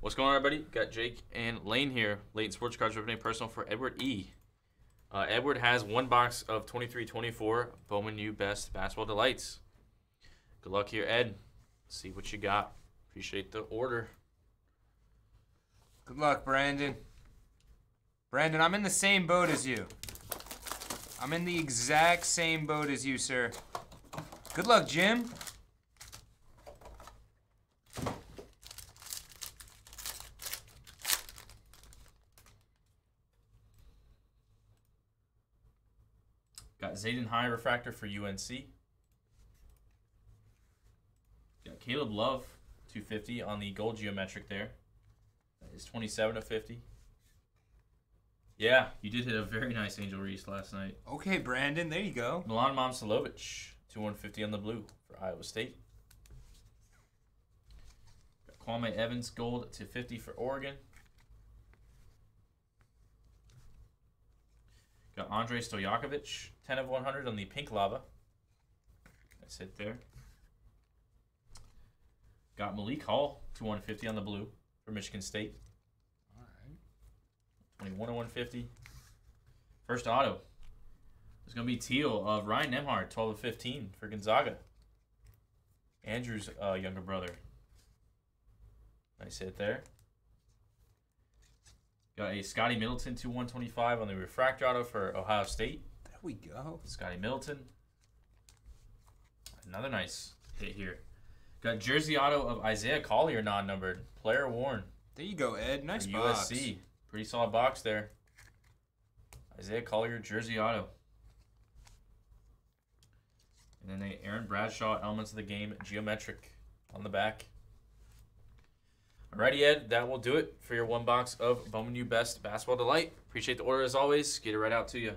What's going on, everybody? Got Jake and Lane here. Layton Sports Cards Riveting Personal for Edward E. Uh, Edward has one box of 23-24 Bowman U Best Basketball Delights. Good luck here, Ed. see what you got. Appreciate the order. Good luck, Brandon. Brandon, I'm in the same boat as you. I'm in the exact same boat as you, sir. Good luck, Jim. Got Zayden High Refractor for UNC. Got Caleb Love, 250 on the gold geometric there. Is 27 of 50. Yeah, you did hit a very nice Angel Reese last night. Okay, Brandon, there you go. Milan Momcilovic, 250 on the blue for Iowa State. Got Kwame Evans, gold to 50 for Oregon. Got Andre Stojakovic, 10 of 100 on the pink lava. That's it there. Got Malik Hall, 250 on the blue for Michigan State. All right. 21 of 150. First auto. It's going to be Teal of Ryan Nembhard, 12 of 15 for Gonzaga. Andrew's uh, younger brother. Nice hit there. Got a Scotty Middleton to 125 on the refractor auto for Ohio State. There we go. Scotty Middleton. Another nice hit here. Got jersey auto of Isaiah Collier non-numbered. Player worn. There you go, Ed. Nice for box. USC. Pretty solid box there. Isaiah Collier jersey auto. And then a Aaron Bradshaw elements of the game geometric on the back. Alrighty, Ed, that will do it for your one box of Bowman U Best Basketball Delight. Appreciate the order as always. Get it right out to you.